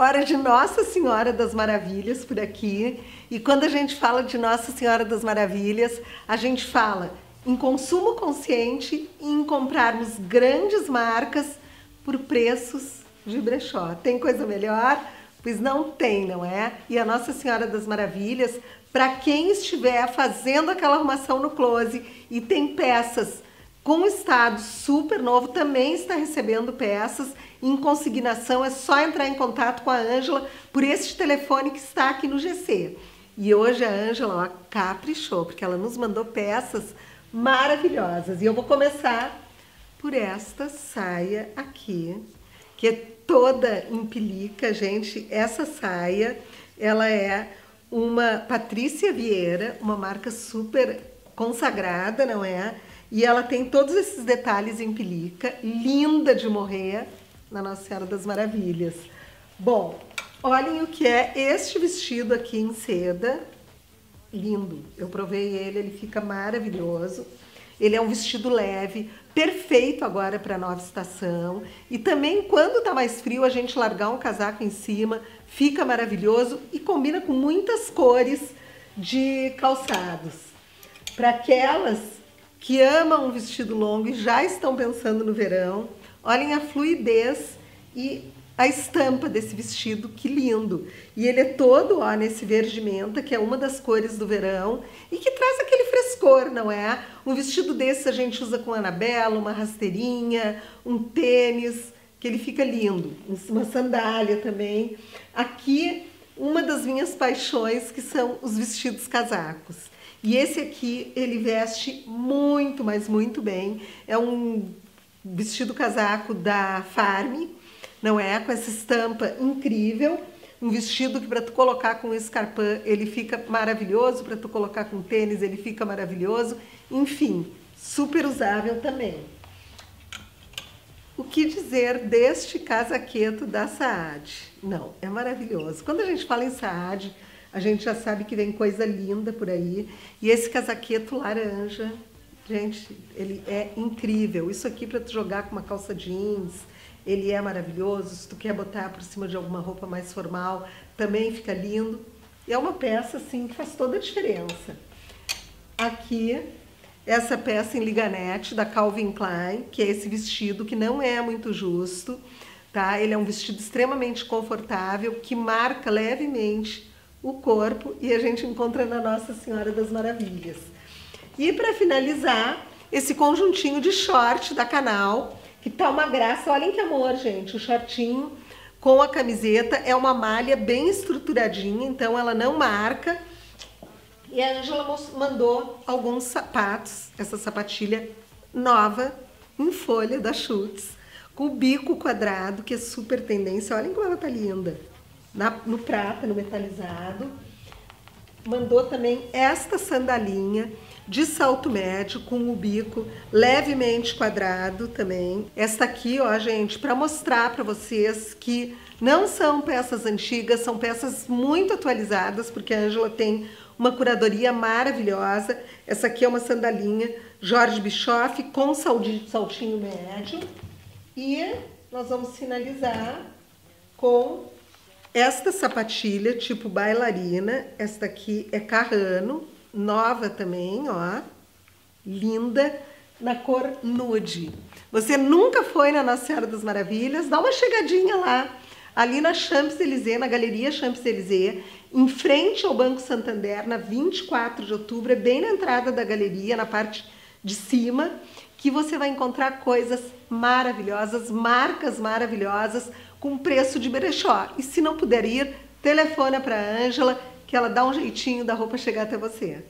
Hora de Nossa Senhora das Maravilhas por aqui. E quando a gente fala de Nossa Senhora das Maravilhas, a gente fala em consumo consciente e em comprarmos grandes marcas por preços de brechó. Tem coisa melhor? Pois não tem, não é? E a Nossa Senhora das Maravilhas, para quem estiver fazendo aquela arrumação no close e tem peças com estado super novo, também está recebendo peças em consignação. É só entrar em contato com a Ângela por este telefone que está aqui no GC. E hoje a Ângela caprichou, porque ela nos mandou peças maravilhosas. E eu vou começar por esta saia aqui, que é toda em pelica, gente. Essa saia, ela é uma Patrícia Vieira, uma marca super consagrada, não é? E ela tem todos esses detalhes em pelica, linda de morrer, na Nossa Senhora das Maravilhas. Bom, olhem o que é este vestido aqui em seda. Lindo. Eu provei ele, ele fica maravilhoso. Ele é um vestido leve, perfeito agora para a nova estação. E também, quando está mais frio, a gente largar um casaco em cima, fica maravilhoso e combina com muitas cores de calçados. Para aquelas que amam um vestido longo e já estão pensando no verão, olhem a fluidez e a estampa desse vestido, que lindo! E ele é todo ó, nesse verde menta, que é uma das cores do verão, e que traz aquele frescor, não é? Um vestido desse a gente usa com anabela, uma rasteirinha, um tênis, que ele fica lindo. Uma sandália também. Aqui, uma das minhas paixões, que são os vestidos casacos. E esse aqui, ele veste muito, mas muito bem. É um vestido casaco da Farm, não é? Com essa estampa incrível. Um vestido que para tu colocar com escarpão, ele fica maravilhoso. Para tu colocar com tênis, ele fica maravilhoso. Enfim, super usável também. O que dizer deste casaqueto da Saad? Não, é maravilhoso. Quando a gente fala em Saad, a gente já sabe que vem coisa linda por aí. E esse casaqueto laranja, gente, ele é incrível. Isso aqui para tu jogar com uma calça jeans, ele é maravilhoso. Se tu quer botar por cima de alguma roupa mais formal, também fica lindo. E é uma peça assim que faz toda a diferença. Aqui essa peça em liganete da Calvin Klein, que é esse vestido que não é muito justo, tá? Ele é um vestido extremamente confortável que marca levemente o corpo e a gente encontra na Nossa Senhora das Maravilhas. E para finalizar, esse conjuntinho de short da Canal, que tá uma graça. Olhem que amor, gente. O shortinho com a camiseta é uma malha bem estruturadinha, então ela não marca. E a Angela mandou alguns sapatos, essa sapatilha nova, em folha da Schutz, com o bico quadrado, que é super tendência. Olhem como ela tá linda na, no prata, no metalizado. Mandou também esta sandalinha de salto médio com o bico levemente quadrado também. Esta aqui, ó, gente, para mostrar para vocês que não são peças antigas, são peças muito atualizadas, porque a Angela tem uma curadoria maravilhosa. Essa aqui é uma sandalinha Jorge Bischoff com saltinho médio. E nós vamos finalizar com esta sapatilha, tipo bailarina, esta aqui é Carrano, nova também, ó, linda, na cor nude. Você nunca foi na Nossa Senhora das Maravilhas? Dá uma chegadinha lá, ali na Champs-Élysées, na Galeria Champs-Élysées, em frente ao Banco Santander, na 24 de outubro, é bem na entrada da galeria, na parte de cima, que você vai encontrar coisas maravilhosas, marcas maravilhosas, com preço de brechó. E se não puder ir, telefona para a Ângela, que ela dá um jeitinho da roupa chegar até você.